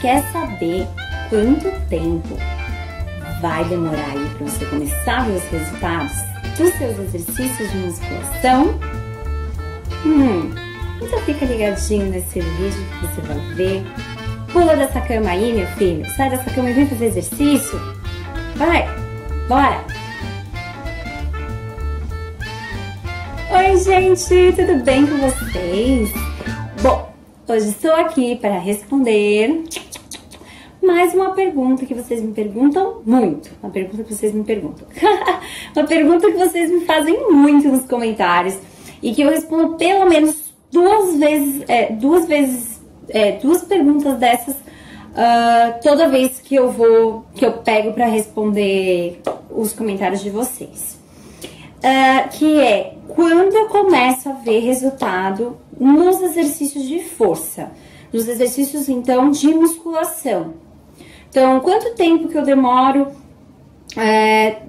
quer saber quanto tempo vai demorar aí para você começar a ver os resultados dos seus exercícios de musculação? Hum, então fica ligadinho nesse vídeo que você vai ver. Pula dessa cama aí, meu filho. Sai dessa cama e vem fazer exercício. Vai, bora! Oi, gente, tudo bem com vocês? Hoje estou aqui para responder mais uma pergunta que vocês me perguntam muito. Uma pergunta que vocês me perguntam. uma pergunta que vocês me fazem muito nos comentários e que eu respondo pelo menos duas vezes, é, duas vezes, é, duas perguntas dessas uh, toda vez que eu vou, que eu pego para responder os comentários de vocês. Uh, que é quando eu começo a ver resultado nos exercícios de força, nos exercícios então de musculação. Então, quanto tempo que eu demoro é,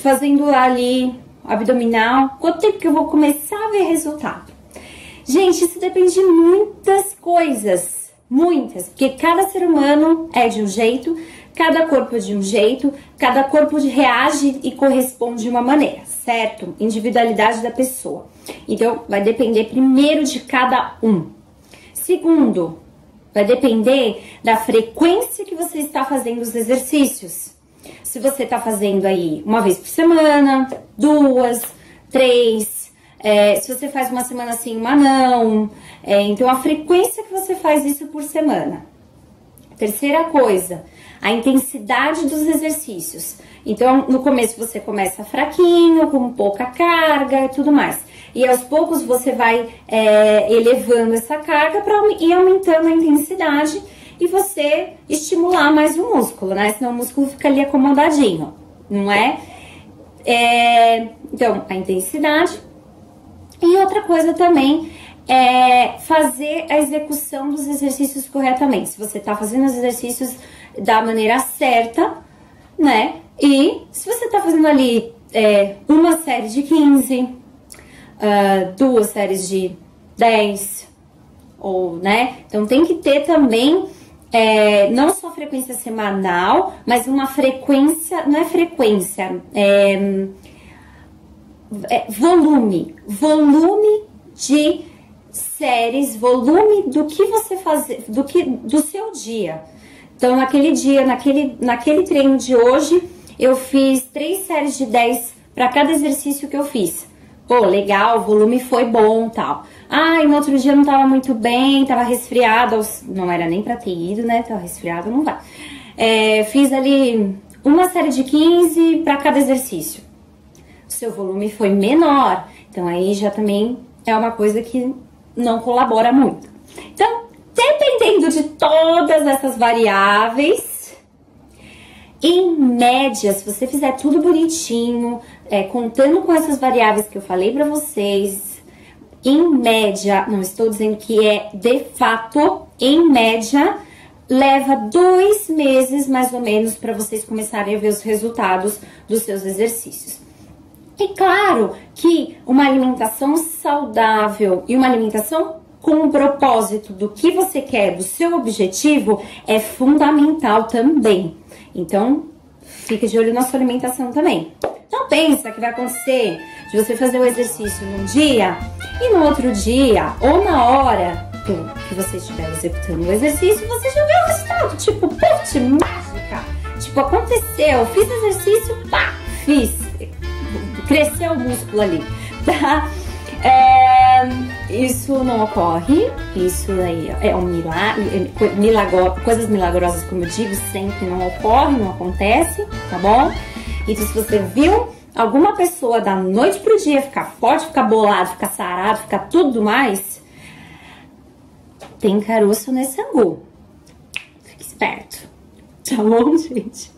fazendo ali abdominal? Quanto tempo que eu vou começar a ver resultado? Gente, isso depende de muitas coisas, muitas, porque cada ser humano é de um jeito, cada corpo é de um jeito, cada corpo reage e corresponde de uma maneira, certo? Individualidade da pessoa. Então, vai depender primeiro de cada um. Segundo, vai depender da frequência que você está fazendo os exercícios. Se você está fazendo aí uma vez por semana, duas, três, é, se você faz uma semana sim, uma não. É, então, a frequência que você faz isso por semana. Terceira coisa, a intensidade dos exercícios. Então, no começo você começa fraquinho, com pouca carga e tudo mais. E aos poucos você vai é, elevando essa carga para ir aumentando a intensidade e você estimular mais o músculo, né? Senão o músculo fica ali acomodadinho, não é? é então, a intensidade. E outra coisa também é fazer a execução dos exercícios corretamente. Se você está fazendo os exercícios da maneira certa, né? E se você está fazendo ali é, uma série de 15, uh, ah, duas séries de 10, ou, né? Então tem que ter também é, não só frequência semanal, mas uma frequência, não é frequência, é, é volume, volume de séries, volume do que você fazer, do que do seu dia. Então, naquele dia, naquele, naquele treino de hoje, eu fiz três séries de 10 para cada exercício que eu fiz. Pô, legal, o volume foi bom tal. Ah, e no outro dia não tava muito bem, tava resfriada, não era nem pra ter ido, né? Tava resfriada, não vai. É, fiz ali uma série de 15 para cada exercício. O seu volume foi menor, então aí já também é uma coisa que não colabora muito. Então, Dependendo de todas essas variáveis, em média, se você fizer tudo bonitinho, é, contando com essas variáveis que eu falei para vocês, em média, não estou dizendo que é de fato, em média, leva dois meses mais ou menos para vocês começarem a ver os resultados dos seus exercícios. E claro que uma alimentação saudável e uma alimentação com o propósito do que você quer, do seu objetivo, é fundamental também. Então, fique de olho na sua alimentação também. Não pensa que vai acontecer de você fazer o exercício num dia e no outro dia ou na hora que você estiver executando o exercício, você já vê o resultado. Tipo, put, mágica. Tipo, aconteceu, fiz exercício, pá, fiz. Cresceu o músculo ali, tá? É, isso não ocorre, isso aí é um milagre, é, milagro, coisas milagrosas, como eu digo, sempre não ocorrem, não acontece, tá bom? Então, se você viu alguma pessoa da noite pro dia ficar forte, ficar bolado, ficar sarado, ficar tudo mais, tem caroço nesse angu. Fique esperto, tá bom, gente?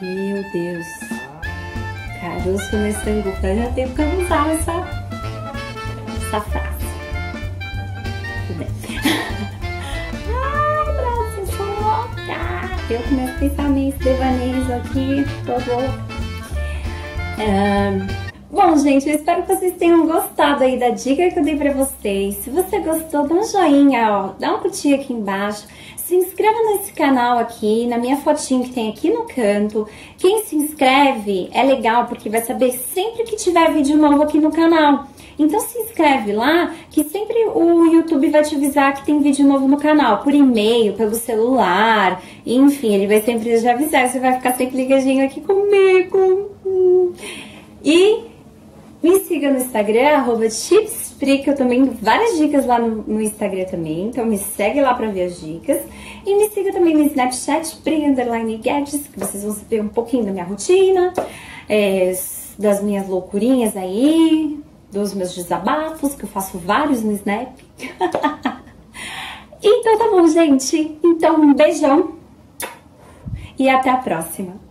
Meu Deus caroço nesse angu. Faz tempo que eu não usava essa, essa frase. Tudo bem. Ai, braço, sou louca. Eu com meus pensamentos devaneios aqui, tô louca. Bom, gente, eu espero que vocês tenham gostado aí da dica que eu dei pra vocês. Se você gostou, dá um joinha, ó, dá um curtir aqui embaixo. Se inscreva nesse canal aqui, na minha fotinho que tem aqui no canto. Quem se inscreve é legal porque vai saber sempre que tiver vídeo novo aqui no canal. Então se inscreve lá, que sempre o YouTube vai te avisar que tem vídeo novo no canal, por e-mail, pelo celular, enfim, ele vai sempre te avisar, você vai ficar sempre ligadinho aqui comigo. E me siga no Instagram, arroba que eu também dou várias dicas lá no, no, Instagram também, então me segue lá pra ver as dicas. E me siga também no Snapchat, Pri que vocês vão saber um pouquinho da minha rotina, é, das minhas loucurinhas aí, dos meus desabafos, que eu faço vários no Snap. então tá bom, gente. Então um beijão e até a próxima.